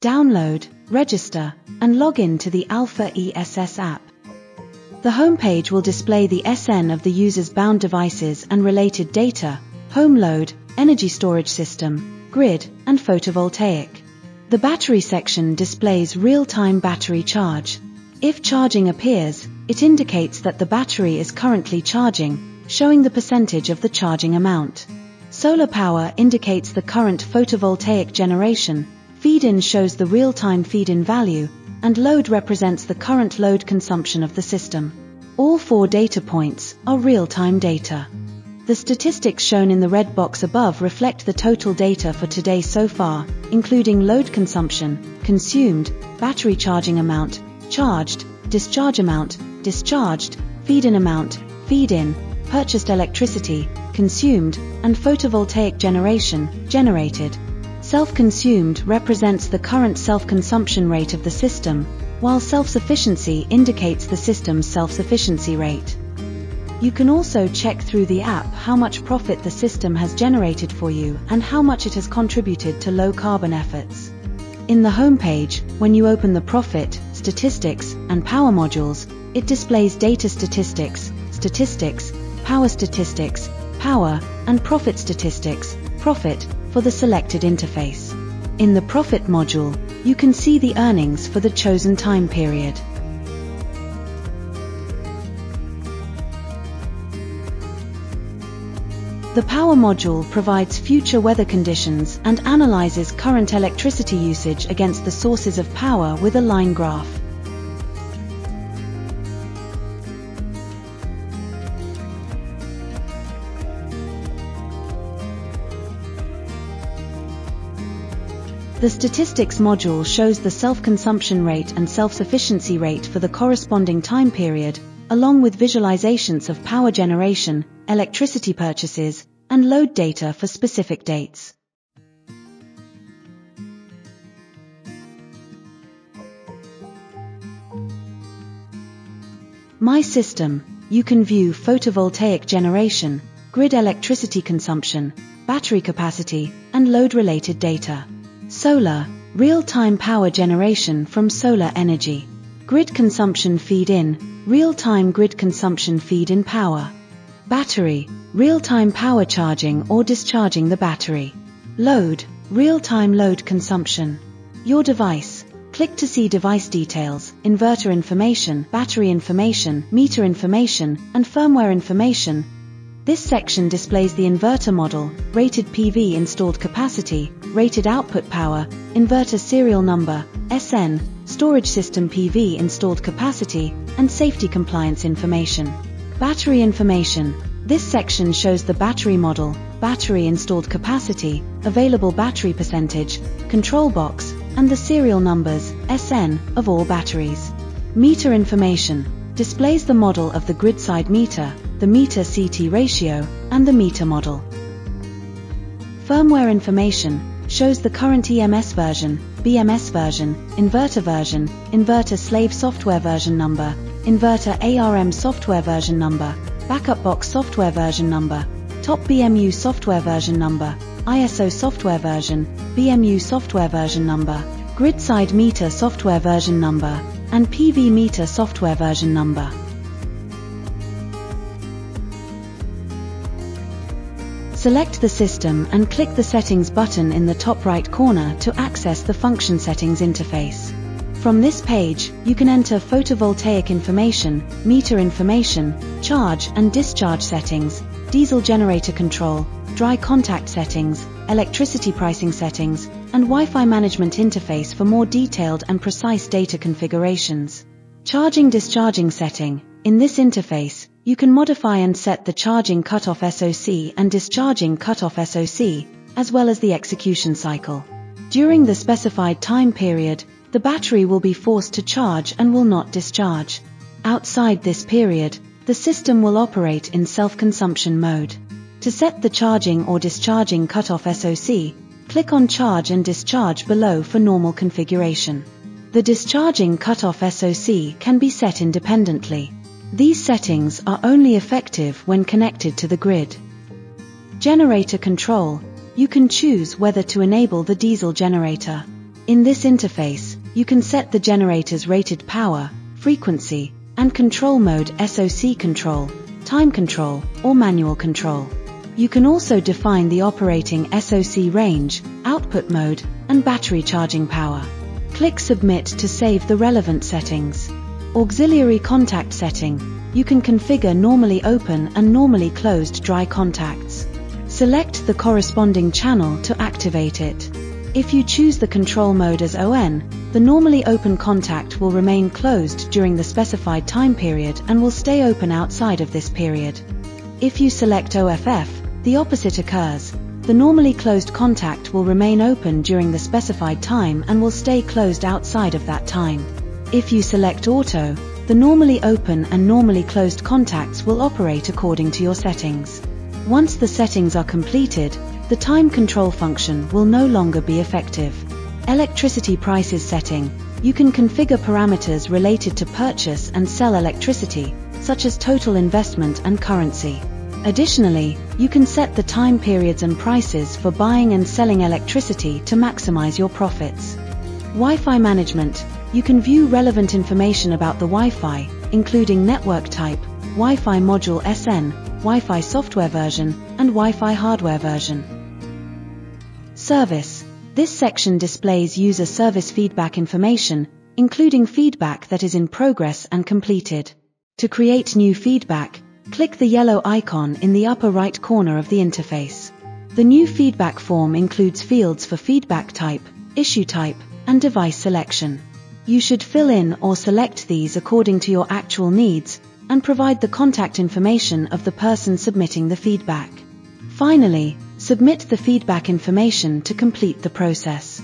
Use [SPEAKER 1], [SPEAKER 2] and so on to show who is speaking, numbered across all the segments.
[SPEAKER 1] download, register, and log in to the Alpha ESS app. The homepage will display the SN of the user's bound devices and related data, home load, energy storage system, grid, and photovoltaic. The battery section displays real-time battery charge. If charging appears, it indicates that the battery is currently charging, showing the percentage of the charging amount. Solar power indicates the current photovoltaic generation, feed-in shows the real-time feed-in value, and load represents the current load consumption of the system. All four data points are real-time data. The statistics shown in the red box above reflect the total data for today so far, including load consumption, consumed, battery charging amount, charged, discharge amount, discharged, feed-in amount, feed-in, purchased electricity, consumed, and photovoltaic generation, generated. Self-consumed represents the current self-consumption rate of the system, while self-sufficiency indicates the system's self-sufficiency rate. You can also check through the app how much profit the system has generated for you and how much it has contributed to low carbon efforts. In the homepage, when you open the profit, statistics, and power modules, it displays data statistics, statistics, power statistics, power, and profit statistics, profit, for the selected interface. In the profit module, you can see the earnings for the chosen time period. The power module provides future weather conditions and analyzes current electricity usage against the sources of power with a line graph. The statistics module shows the self-consumption rate and self-sufficiency rate for the corresponding time period, along with visualizations of power generation, electricity purchases, and load data for specific dates. My System, you can view photovoltaic generation, grid electricity consumption, battery capacity, and load-related data. Solar, real-time power generation from solar energy. Grid consumption feed-in, real-time grid consumption feed-in power. Battery, real-time power charging or discharging the battery. Load, real-time load consumption. Your device. Click to see device details, inverter information, battery information, meter information, and firmware information. This section displays the inverter model, rated PV installed capacity, rated output power, inverter serial number, SN, storage system PV installed capacity, and safety compliance information. Battery information. This section shows the battery model, battery installed capacity, available battery percentage, control box, and the serial numbers, SN, of all batteries. Meter information displays the model of the grid-side meter, the meter CT ratio, and the meter model. Firmware information shows the current EMS version, BMS version, inverter version, inverter slave software version number, inverter ARM software version number, backup box software version number, top BMU software version number, ISO software version, BMU software version number, grid side meter software version number, and PV meter software version number. Select the system and click the Settings button in the top right corner to access the Function Settings interface. From this page, you can enter photovoltaic information, meter information, charge and discharge settings, diesel generator control, dry contact settings, electricity pricing settings, and Wi-Fi management interface for more detailed and precise data configurations. Charging discharging setting. In this interface, you can modify and set the charging cutoff SOC and discharging cutoff SOC, as well as the execution cycle. During the specified time period, the battery will be forced to charge and will not discharge. Outside this period, the system will operate in self-consumption mode. To set the charging or discharging cutoff SOC, click on Charge and Discharge below for normal configuration. The discharging cutoff SOC can be set independently. These settings are only effective when connected to the grid. Generator control. You can choose whether to enable the diesel generator. In this interface, you can set the generator's rated power, frequency, and control mode SOC control, time control, or manual control. You can also define the operating SOC range, output mode, and battery charging power. Click Submit to save the relevant settings. Auxiliary contact setting. You can configure normally open and normally closed dry contacts. Select the corresponding channel to activate it. If you choose the control mode as ON, the normally open contact will remain closed during the specified time period and will stay open outside of this period. If you select OFF, the opposite occurs. The normally closed contact will remain open during the specified time and will stay closed outside of that time. If you select Auto, the normally open and normally closed contacts will operate according to your settings. Once the settings are completed, the time control function will no longer be effective. Electricity prices setting. You can configure parameters related to purchase and sell electricity, such as total investment and currency. Additionally, you can set the time periods and prices for buying and selling electricity to maximize your profits. Wi-Fi management. You can view relevant information about the Wi-Fi, including network type, Wi-Fi module SN, Wi-Fi software version, and Wi-Fi hardware version. Service. This section displays user service feedback information, including feedback that is in progress and completed. To create new feedback, click the yellow icon in the upper right corner of the interface. The new feedback form includes fields for feedback type, issue type, and device selection. You should fill in or select these according to your actual needs and provide the contact information of the person submitting the feedback. Finally, submit the feedback information to complete the process.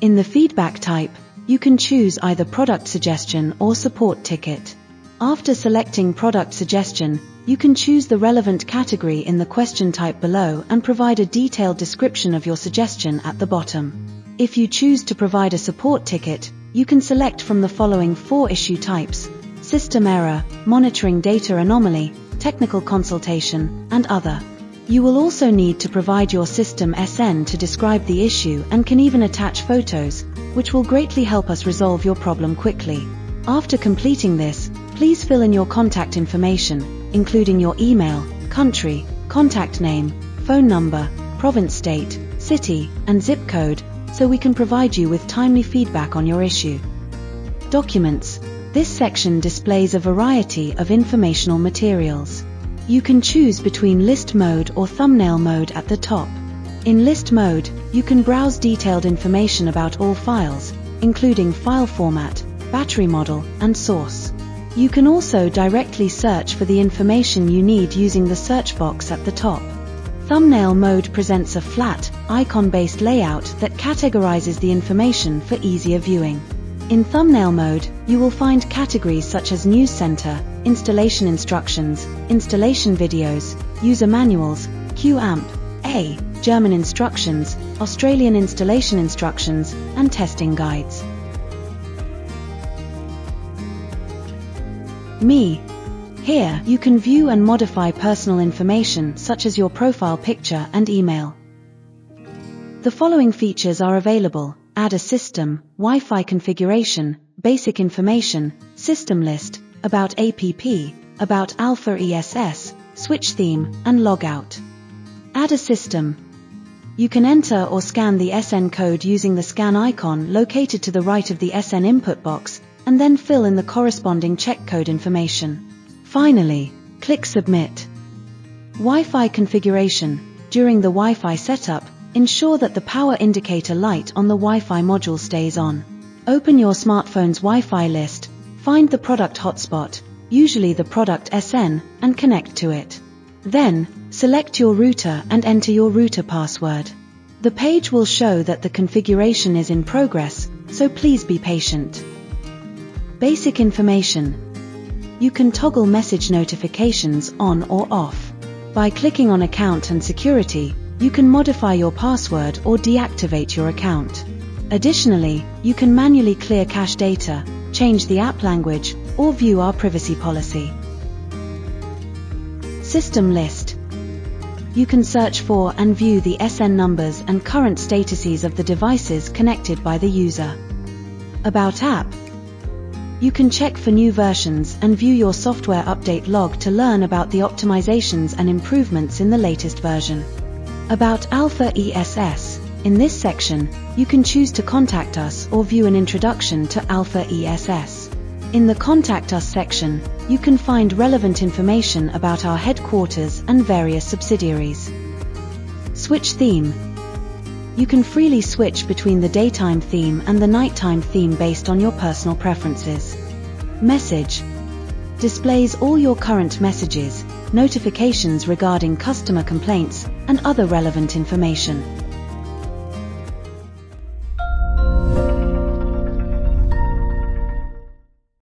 [SPEAKER 1] In the feedback type, you can choose either product suggestion or support ticket. After selecting product suggestion, you can choose the relevant category in the question type below and provide a detailed description of your suggestion at the bottom. If you choose to provide a support ticket, you can select from the following four issue types, system error, monitoring data anomaly, technical consultation, and other. You will also need to provide your system SN to describe the issue and can even attach photos, which will greatly help us resolve your problem quickly. After completing this, please fill in your contact information, including your email, country, contact name, phone number, province state, city, and zip code, so we can provide you with timely feedback on your issue. Documents. This section displays a variety of informational materials. You can choose between list mode or thumbnail mode at the top. In list mode, you can browse detailed information about all files, including file format, battery model, and source. You can also directly search for the information you need using the search box at the top. Thumbnail mode presents a flat, icon-based layout that categorizes the information for easier viewing. In thumbnail mode, you will find categories such as News Center, installation instructions, installation videos, user manuals, QAMP, A, German instructions, Australian installation instructions, and testing guides. Me. Here, you can view and modify personal information such as your profile picture and email. The following features are available add a system, Wi-Fi configuration, basic information, system list, about APP, about Alpha ESS, switch theme, and logout. Add a system. You can enter or scan the SN code using the scan icon located to the right of the SN input box, and then fill in the corresponding check code information. Finally, click Submit. Wi-Fi configuration. During the Wi-Fi setup, Ensure that the power indicator light on the Wi-Fi module stays on. Open your smartphone's Wi-Fi list, find the product hotspot, usually the product SN, and connect to it. Then, select your router and enter your router password. The page will show that the configuration is in progress, so please be patient. Basic information. You can toggle message notifications on or off. By clicking on Account and Security, you can modify your password or deactivate your account. Additionally, you can manually clear cache data, change the app language, or view our privacy policy. System list. You can search for and view the SN numbers and current statuses of the devices connected by the user. About app. You can check for new versions and view your software update log to learn about the optimizations and improvements in the latest version. About Alpha ESS. In this section, you can choose to contact us or view an introduction to Alpha ESS. In the Contact Us section, you can find relevant information about our headquarters and various subsidiaries. Switch theme. You can freely switch between the daytime theme and the nighttime theme based on your personal preferences. Message displays all your current messages, notifications regarding customer complaints, and other relevant information.